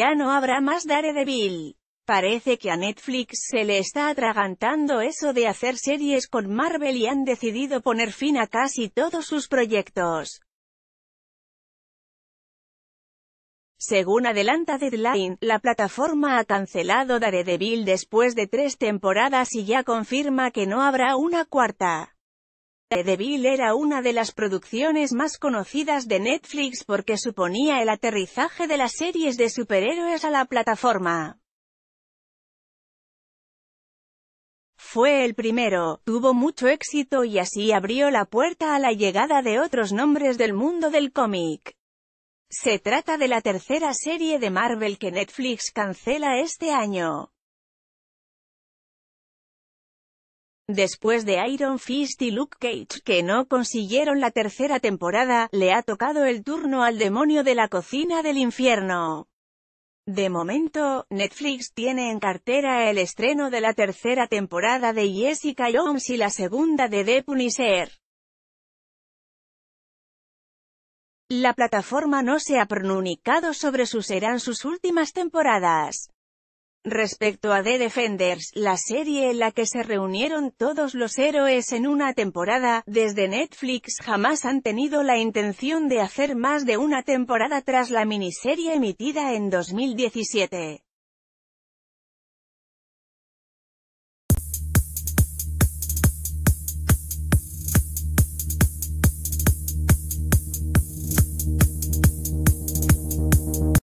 ya no habrá más Daredevil. Parece que a Netflix se le está atragantando eso de hacer series con Marvel y han decidido poner fin a casi todos sus proyectos. Según adelanta Deadline, la plataforma ha cancelado Daredevil después de tres temporadas y ya confirma que no habrá una cuarta. Daredevil era una de las producciones más conocidas de Netflix porque suponía el aterrizaje de las series de superhéroes a la plataforma. Fue el primero, tuvo mucho éxito y así abrió la puerta a la llegada de otros nombres del mundo del cómic. Se trata de la tercera serie de Marvel que Netflix cancela este año. Después de Iron Fist y Luke Cage, que no consiguieron la tercera temporada, le ha tocado el turno al demonio de la cocina del infierno. De momento, Netflix tiene en cartera el estreno de la tercera temporada de Jessica Jones y la segunda de The Punisher. La plataforma no se ha pronunciado sobre sus serán sus últimas temporadas. Respecto a The Defenders, la serie en la que se reunieron todos los héroes en una temporada, desde Netflix jamás han tenido la intención de hacer más de una temporada tras la miniserie emitida en 2017.